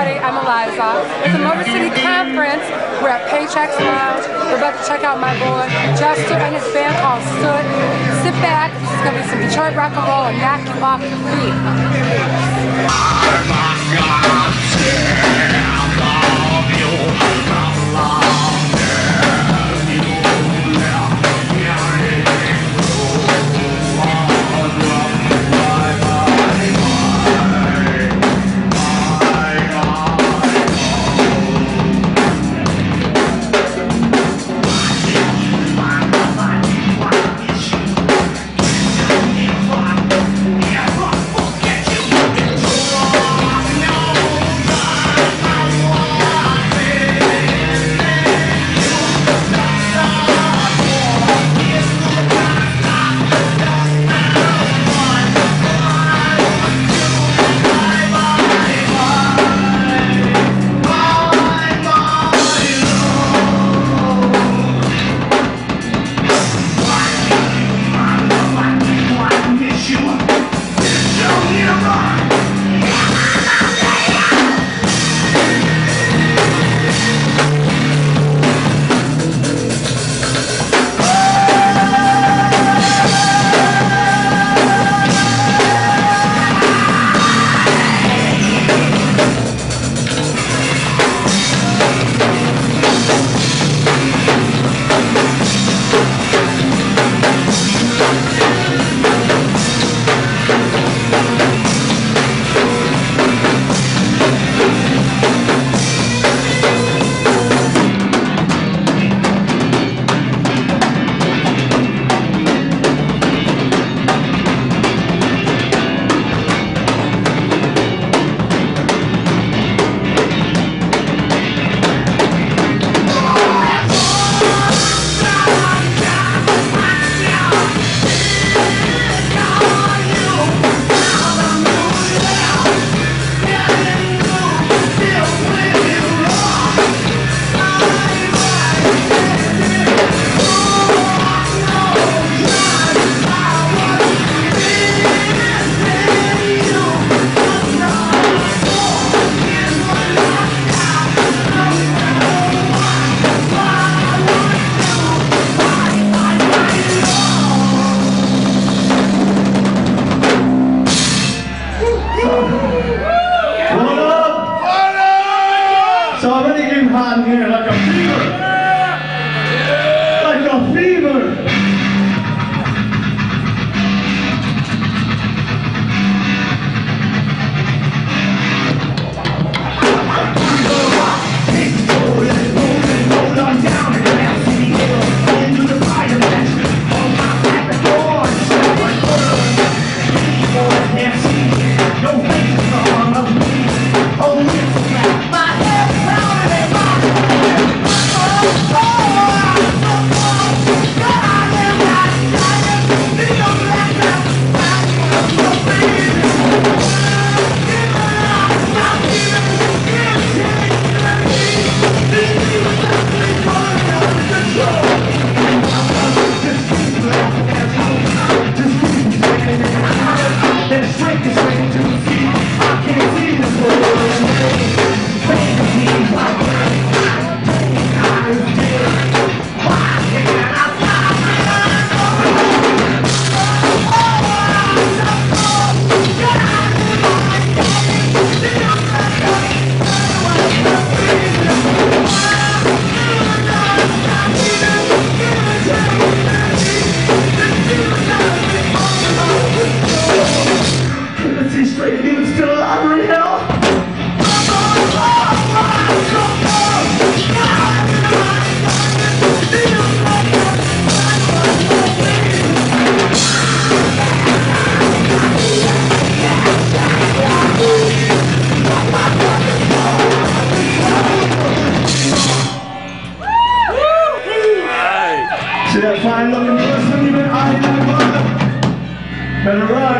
I'm Eliza. It's a Motor City conference. We're at Paychecks Lounge. We're about to check out my boy Jester and his band called Soot. Sit back. This is going to be some Detroit rock and roll and knock you off your feet. I can't see this world. Right.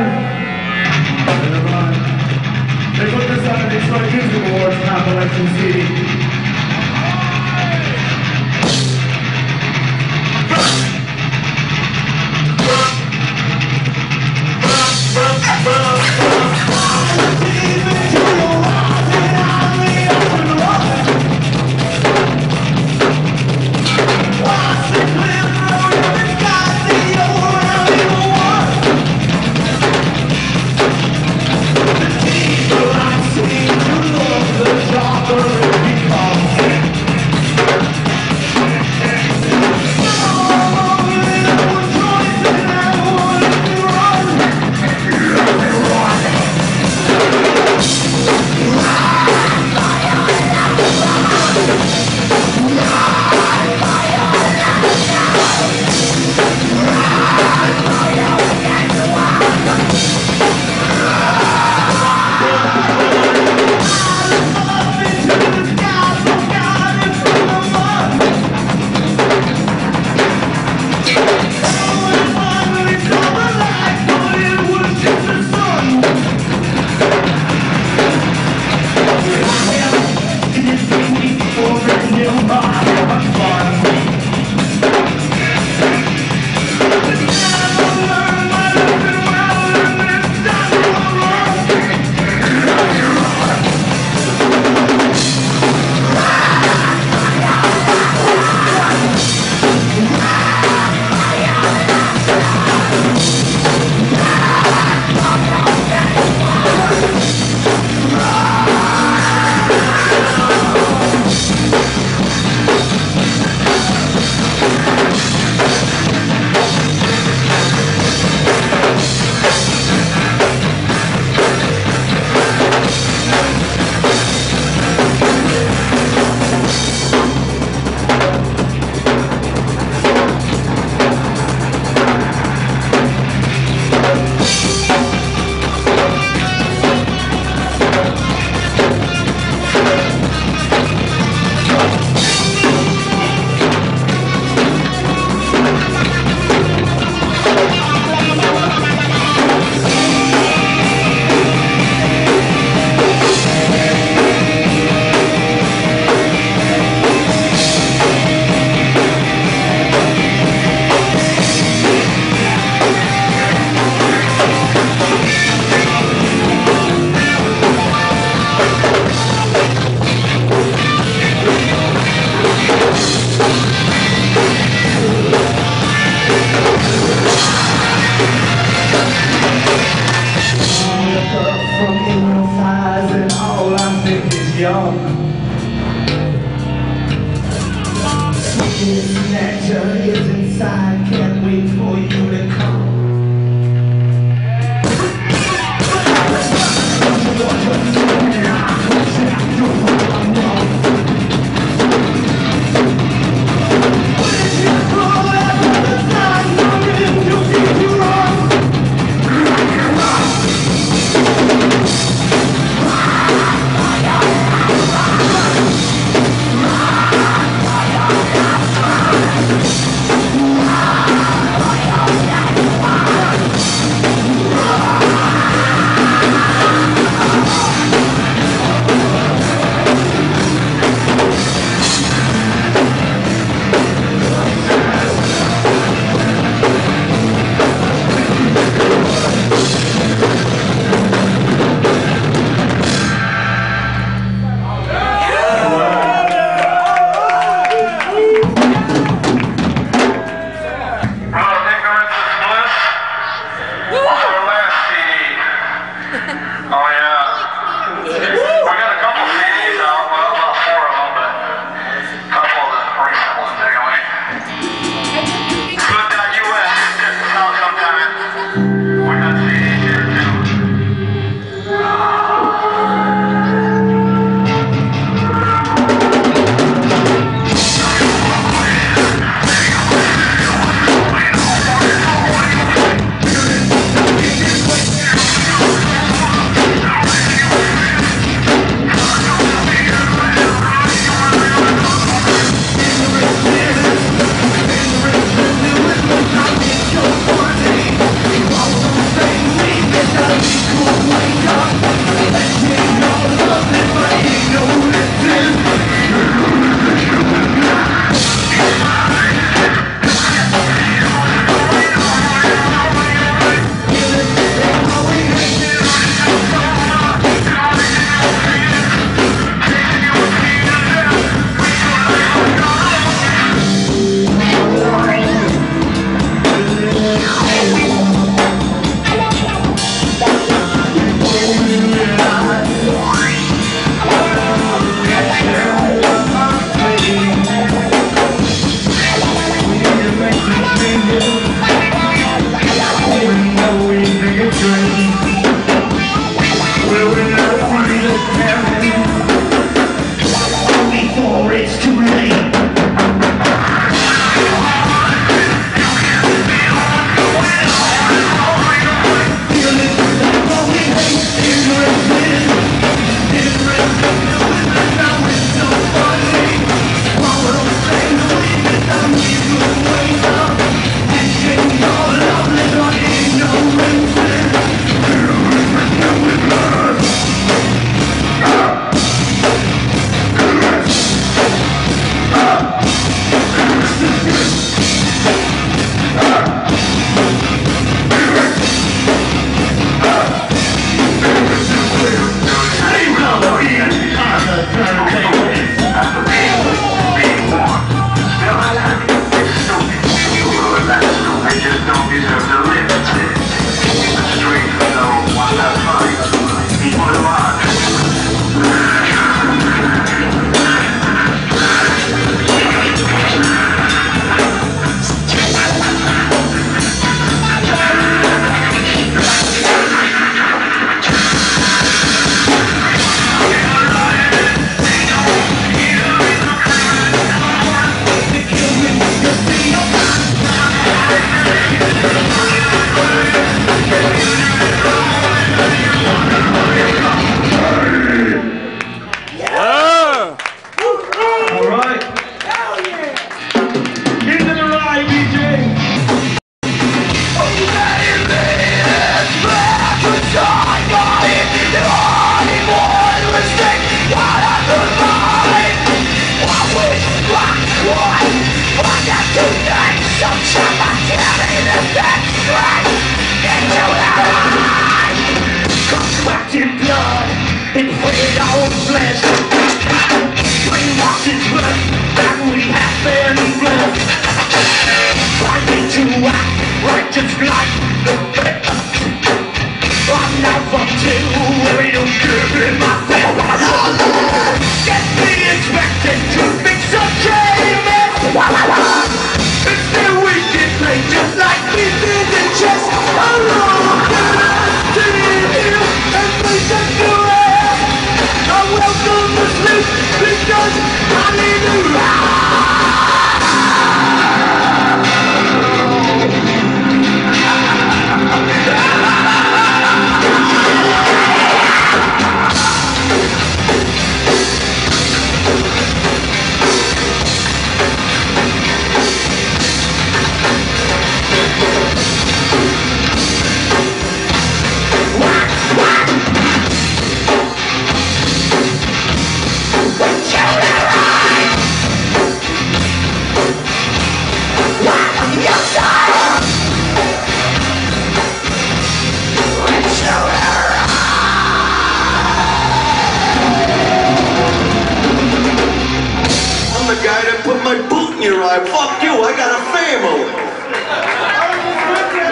I Fuck you, I got a family.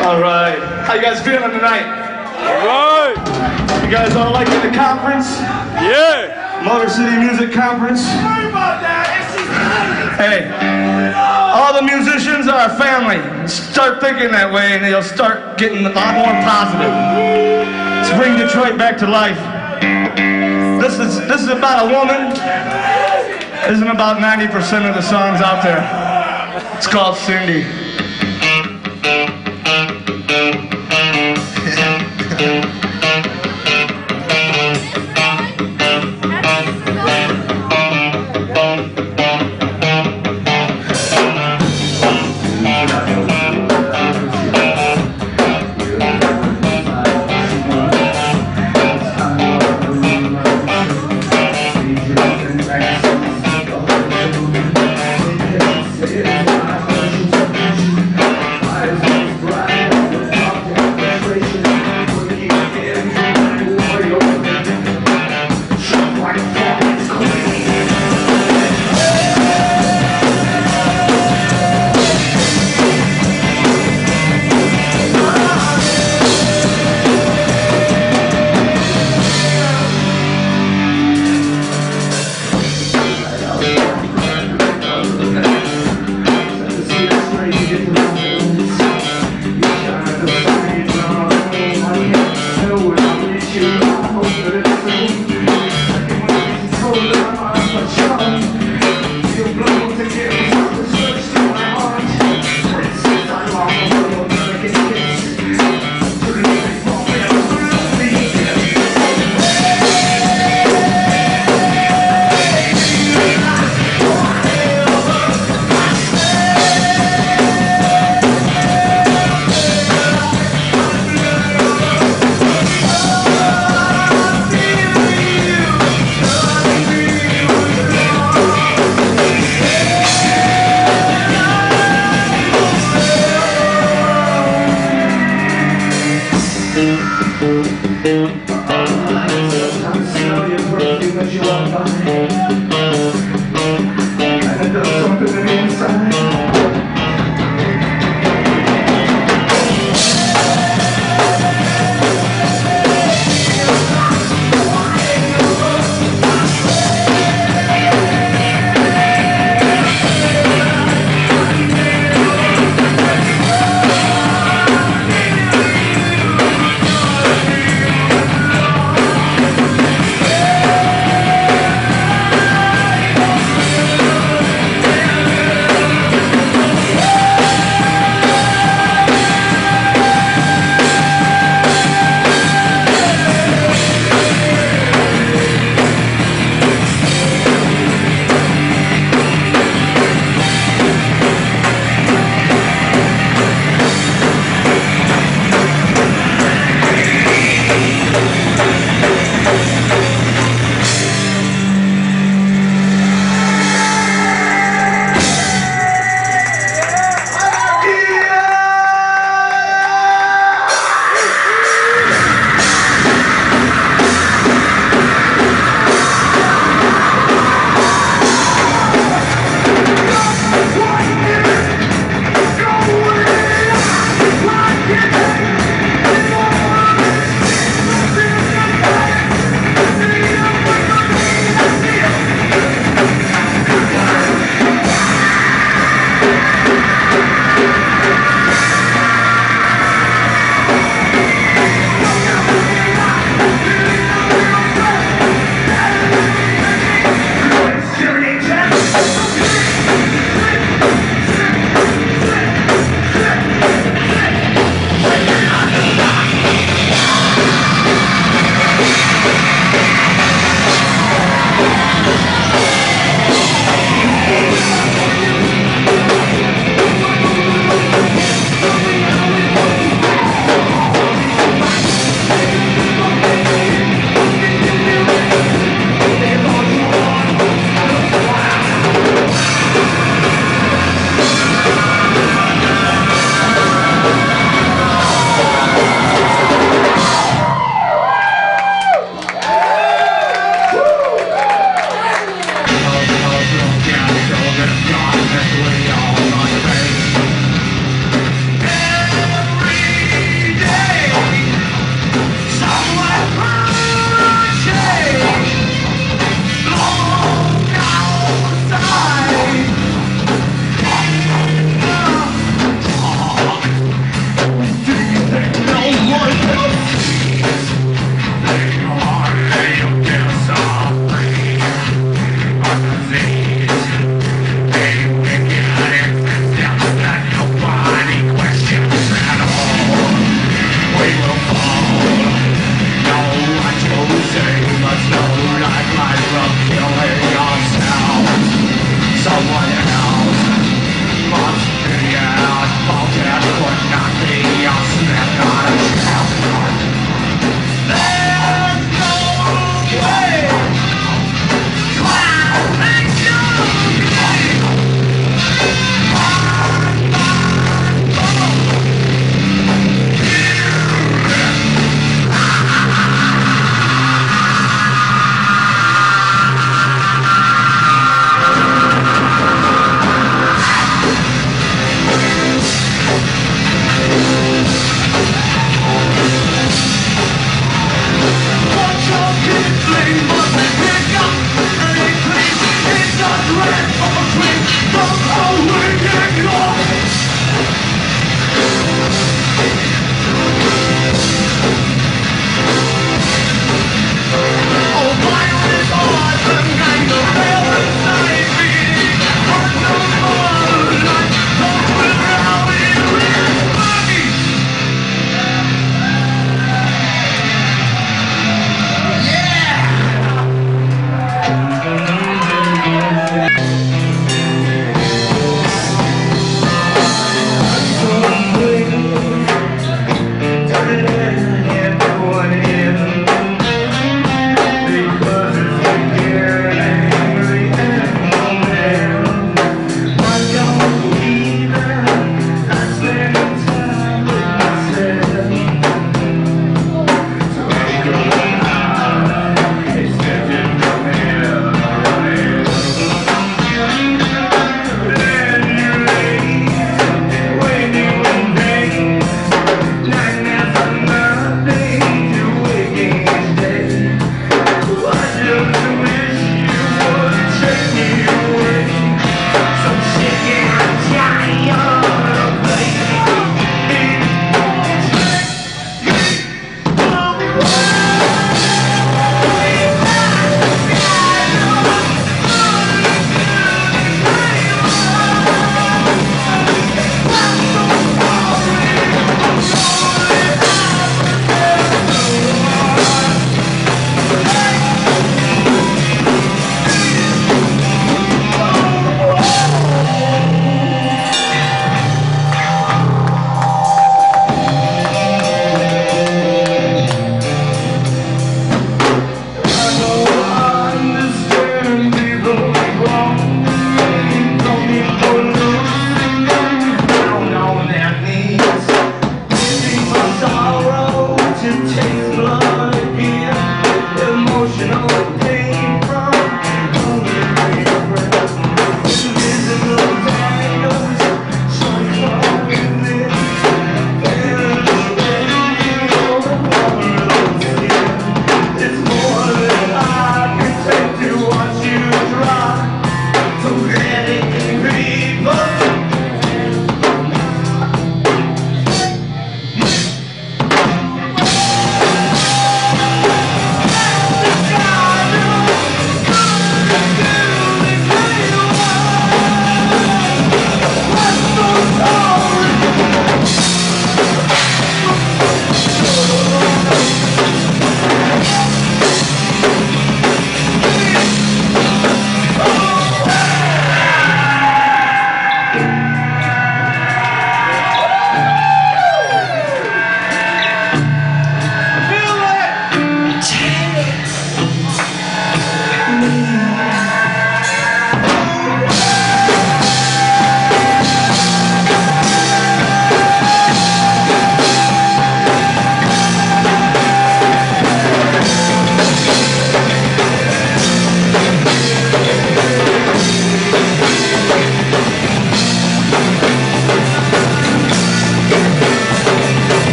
All right. How you guys feeling tonight? All right. You guys all liking the conference? Yeah. Motor City Music Conference. Hey, all the musicians are family. Start thinking that way and you'll start getting a lot more positive. Let's bring Detroit back to life. This is, this is about a woman. This is about 90% of the songs out there. It's called Cindy.